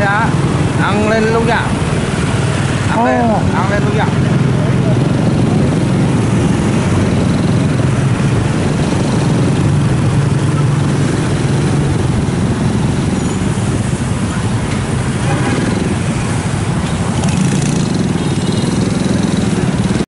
đấy á. Ăn lên luôn nhá ăn lên ăn lên luôn nhá